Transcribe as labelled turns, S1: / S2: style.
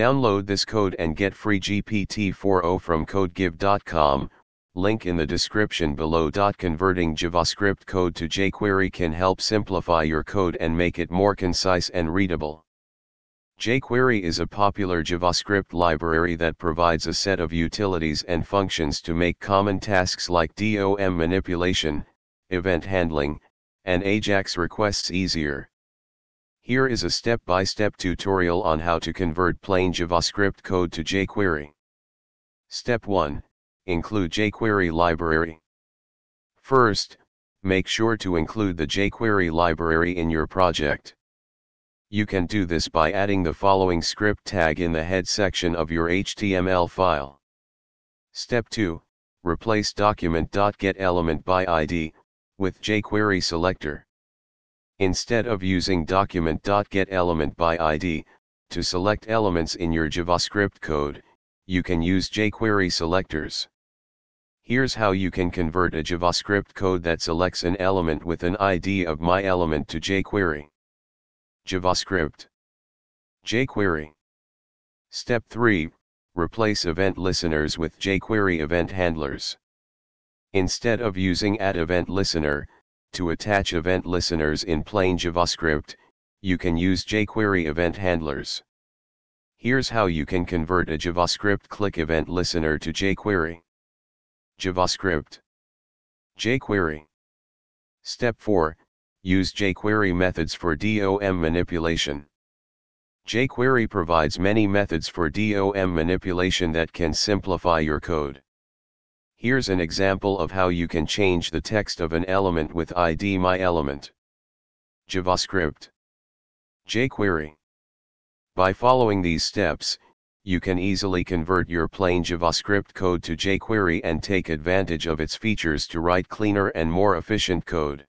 S1: Download this code and get free GPT-4o from codegive.com, link in the description below. Converting JavaScript code to jQuery can help simplify your code and make it more concise and readable. jQuery is a popular JavaScript library that provides a set of utilities and functions to make common tasks like DOM manipulation, event handling, and AJAX requests easier. Here is a step-by-step -step tutorial on how to convert plain JavaScript code to jQuery. Step 1, include jQuery library. First, make sure to include the jQuery library in your project. You can do this by adding the following script tag in the head section of your HTML file. Step 2, replace document.getElement by ID, with jQuery selector. Instead of using document.getElement by to select elements in your JavaScript code, you can use jQuery selectors. Here's how you can convert a JavaScript code that selects an element with an ID of myElement to jQuery. JavaScript jQuery Step 3, replace event listeners with jQuery event handlers. Instead of using add event listener, to attach event listeners in plain JavaScript, you can use jQuery event handlers. Here's how you can convert a JavaScript click event listener to jQuery. JavaScript jQuery Step 4 Use jQuery methods for DOM manipulation. jQuery provides many methods for DOM manipulation that can simplify your code. Here's an example of how you can change the text of an element with ID myElement. JavaScript jQuery By following these steps, you can easily convert your plain JavaScript code to jQuery and take advantage of its features to write cleaner and more efficient code.